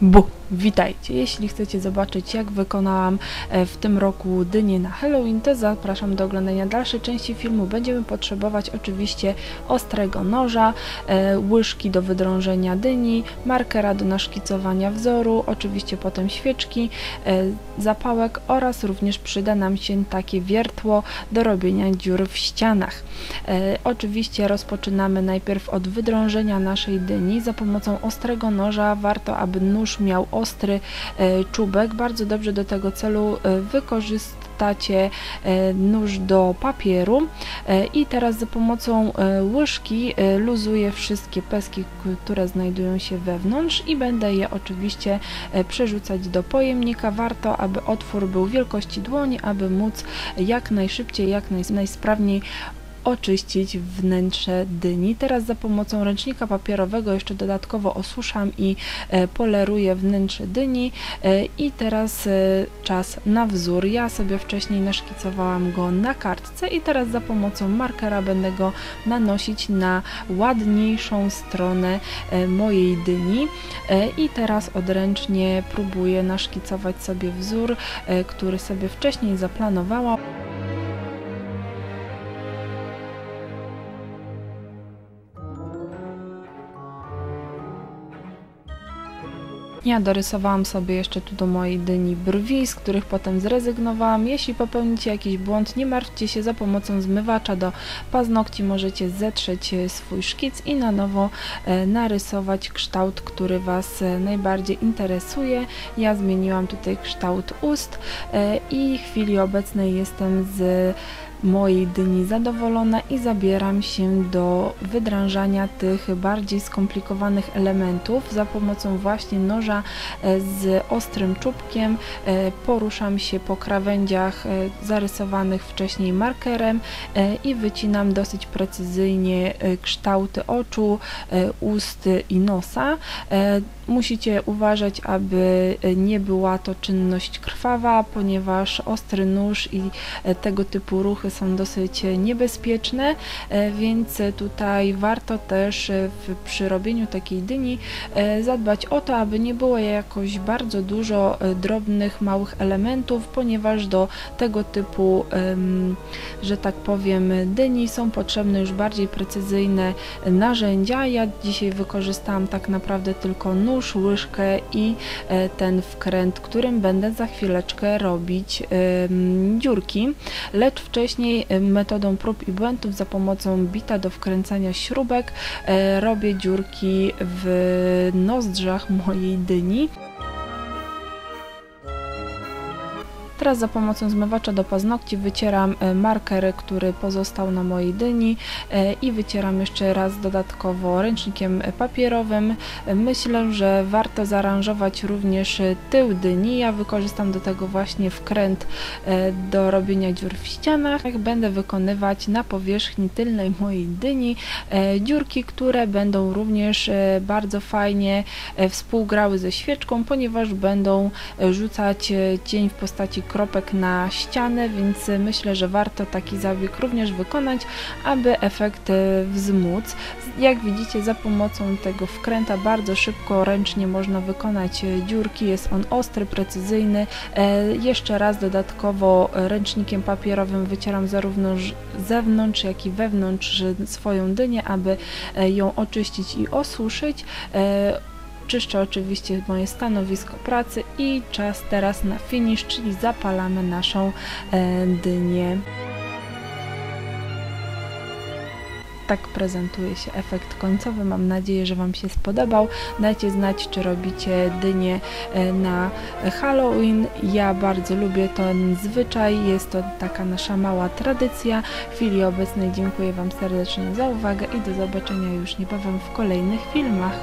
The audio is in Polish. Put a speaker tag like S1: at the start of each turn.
S1: Bu! Witajcie! Jeśli chcecie zobaczyć jak wykonałam e, w tym roku dynię na Halloween, to zapraszam do oglądania dalszej części filmu. Będziemy potrzebować oczywiście ostrego noża, e, łyżki do wydrążenia dyni, markera do naszkicowania wzoru, oczywiście potem świeczki, e, zapałek oraz również przyda nam się takie wiertło do robienia dziur w ścianach. Oczywiście rozpoczynamy najpierw od wydrążenia naszej dyni za pomocą ostrego noża. Warto, aby nóż miał ostry e, czubek. Bardzo dobrze do tego celu e, wykorzystacie e, nóż do papieru i teraz za pomocą łyżki luzuję wszystkie peski, które znajdują się wewnątrz i będę je oczywiście przerzucać do pojemnika. Warto, aby otwór był wielkości dłoni, aby móc jak najszybciej, jak najsprawniej oczyścić wnętrze dyni. Teraz za pomocą ręcznika papierowego jeszcze dodatkowo osuszam i e, poleruję wnętrze dyni e, i teraz e, czas na wzór. Ja sobie wcześniej naszkicowałam go na kartce i teraz za pomocą markera będę go nanosić na ładniejszą stronę mojej dyni i teraz odręcznie próbuję naszkicować sobie wzór, który sobie wcześniej zaplanowałam. Ja dorysowałam sobie jeszcze tu do mojej dyni brwi, z których potem zrezygnowałam. Jeśli popełnicie jakiś błąd, nie martwcie się, za pomocą zmywacza do paznokci możecie zetrzeć e, swój szkic i na nowo e, narysować kształt, który Was e, najbardziej interesuje. Ja zmieniłam tutaj kształt ust i w chwili obecnej jestem z mojej dyni zadowolona i zabieram się do wydrążania tych bardziej skomplikowanych elementów za pomocą właśnie noża e, z ostrym czubkiem. E, poruszam się po krawędziach e, zarysowanych wcześniej markerem i wycinam dosyć precyzyjnie kształty oczu, ust i nosa. Musicie uważać, aby nie była to czynność krwawa, ponieważ ostry nóż i tego typu ruchy są dosyć niebezpieczne, e, więc tutaj warto też e, w, przy robieniu takiej dyni e, zadbać o to, aby nie było jakoś bardzo dużo drobnych, małych elementów, ponieważ do tego typu, że tak powiem, dyni są potrzebne już bardziej precyzyjne narzędzia. Ja dzisiaj wykorzystałam tak naprawdę tylko nóż, łyżkę i ten wkręt, którym będę za chwileczkę robić dziurki, lecz wcześniej Później metodą prób i błędów za pomocą bita do wkręcania śrubek e, robię dziurki w nozdrzach mojej dyni. Teraz za pomocą zmywacza do paznokci wycieram e, marker, który pozostał na mojej dyni e, i wycieram jeszcze raz dodatkowo ręcznikiem papierowym. Myślę, że warto zaaranżować również tył dyni. Ja wykorzystam do tego właśnie wkręt e, do robienia dziur w ścianach. Będę wykonywać na powierzchni tylnej mojej dyni dziurki, które będą również bardzo fajnie współgrały ze świeczką, ponieważ będą rzucać cień w postaci kropek na ścianę, więc myślę, że warto taki zabieg również wykonać, aby efekt e, wzmóc. Jak widzicie za pomocą tego wkręta bardzo szybko, ręcznie można wykonać e, dziurki, jest on ostry, precyzyjny. E, jeszcze raz dodatkowo ręcznikiem papierowym wycieram zarówno zewnątrz, jak i wewnątrz swoją dynię, aby ją oczyścić i osuszyć. Czyszczę oczywiście moje stanowisko pracy i czas teraz na finish, czyli zapalamy naszą e, dynię. tak prezentuje się efekt końcowy. Mam nadzieję, że Wam się spodobał. Dajcie znać, czy robicie dynię e, na Halloween. Ja bardzo lubię ten zwyczaj. Jest to taka nasza mała tradycja. W chwili obecnej dziękuję Wam serdecznie za uwagę i do zobaczenia już niebawem w kolejnych filmach.